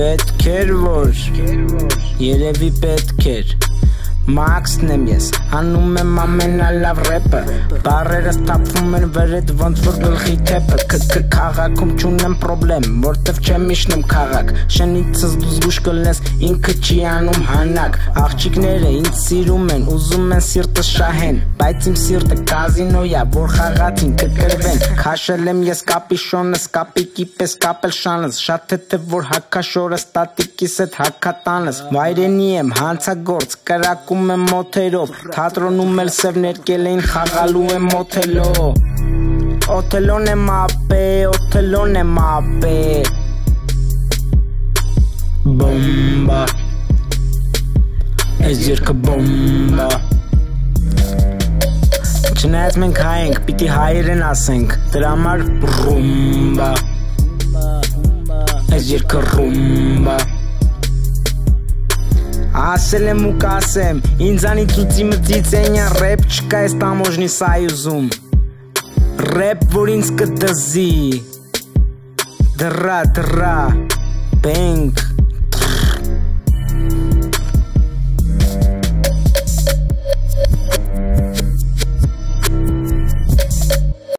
Պետք էր որ Երևի պետք էր Մաքսն եմ ես, անում եմ ամենալավ рэպը Բարերս թափվում են վրետ ոնց որ գլխի թեպը Քք քաղաքում չունեմ պրոբլեմ, որտև չեմ իշնում քաղաք. Շենիցս դու զգուշ կլնես, ինքը չի անում հանակ. Աղջիկները ինձ սիրում են, ուզում են սիրտը շահեն Բայց իմ սիրտը կազինոյա, որ խաղացին կկրվեն. Քաշել եմ ես կապիշոնս, կապիկի պես կապել շանս Շատ թեթև որ հակաշորը ստատիկիս հետ հակատանս Վայրենի եմ, հանցագործ, կրակում խաղում եմ մոթերով Թատրոնում էլ սև ներկել էին խաղալու եմ մոթելով Օթելոն եմ ապե, օթելոն եմ ապե Բոմբա Այս երկը բոմբա Չնայած մենք հայ ենք, պիտի հայերեն ասենք Դրա համար ռումբա Այս երկը ռումբա Ասել եմ ու կասեմ, ինձանից ու ծիմծից ենյա ռեպ չկա ես տամոժնի սայուզում Ռեպ, որ ինձ կդզի Դրա, դրա, բենք